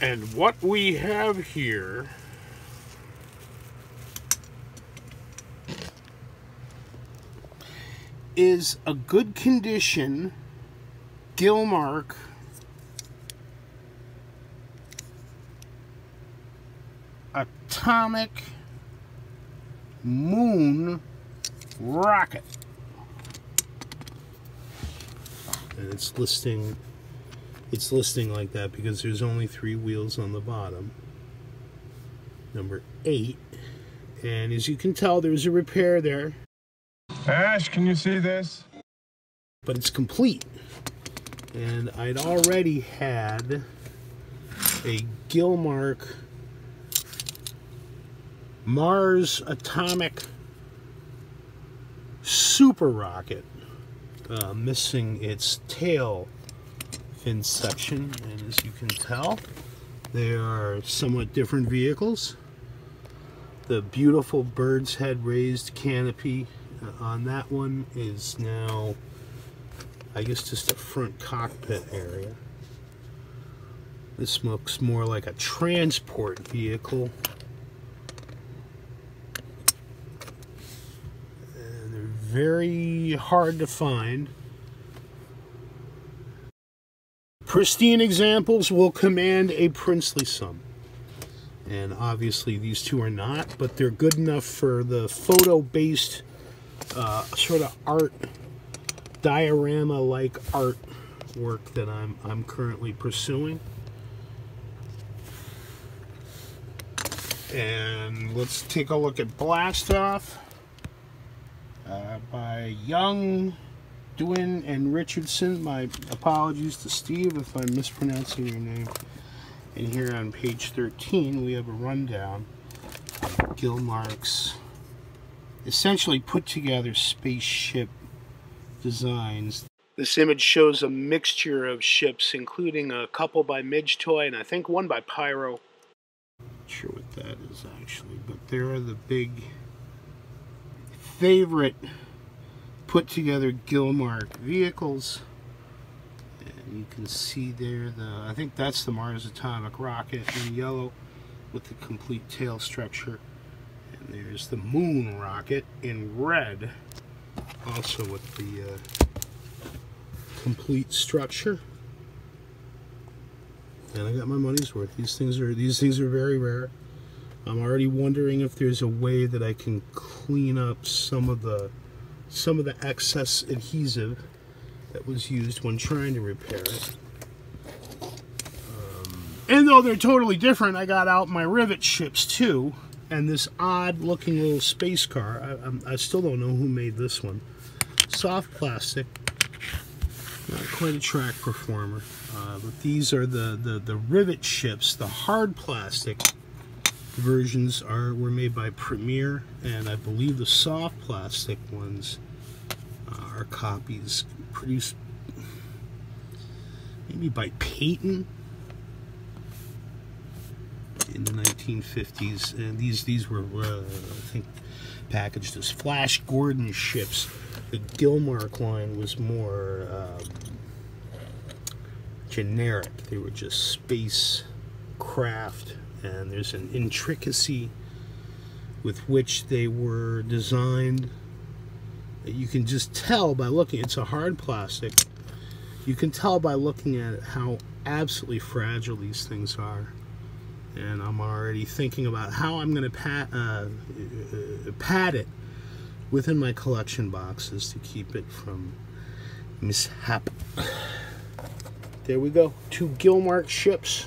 And what we have here is a good condition Gilmark atomic moon rocket. And it's listing it's listing like that because there's only three wheels on the bottom. Number eight. And as you can tell, there's a repair there. Ash, can you see this? But it's complete. And I'd already had a Gilmark Mars Atomic Super Rocket uh, missing its tail fin section and as you can tell they are somewhat different vehicles. The beautiful bird's head raised canopy uh, on that one is now I guess just a front cockpit area. This looks more like a transport vehicle very hard to find. Pristine examples will command a princely sum. And obviously these two are not, but they're good enough for the photo-based uh, sort of art, diorama-like art work that I'm, I'm currently pursuing. And let's take a look at Blastoff uh, by Young, Duin, and Richardson. My apologies to Steve if I'm mispronouncing your name. And here on page 13, we have a rundown of Gilmark's essentially put together spaceship designs. This image shows a mixture of ships, including a couple by Midgetoy and I think one by Pyro. Not sure what that is actually, but there are the big favorite put together Gilmark vehicles. And you can see there the, I think that's the Mars Atomic Rocket in yellow with the complete tail structure. And there's the Moon Rocket in red, also with the uh, complete structure. And I got my money's worth. These things are these things are very rare. I'm already wondering if there's a way that I can clean up some of the some of the excess adhesive that was used when trying to repair it. Um, and though they're totally different, I got out my rivet ships too, and this odd looking little space car. I, I still don't know who made this one. Soft plastic, not quite a track performer, uh, but these are the, the, the rivet ships, the hard plastic versions are were made by Premiere, and I believe the soft plastic ones uh, are copies produced maybe by Payton in the 1950s. And these these were uh, I think packaged as Flash Gordon ships. The Gilmark line was more um, generic. They were just space craft there's an intricacy with which they were designed you can just tell by looking it's a hard plastic you can tell by looking at how absolutely fragile these things are and I'm already thinking about how I'm going to pat, uh, pad it within my collection boxes to keep it from mishap. There we go. Two Gilmark ships.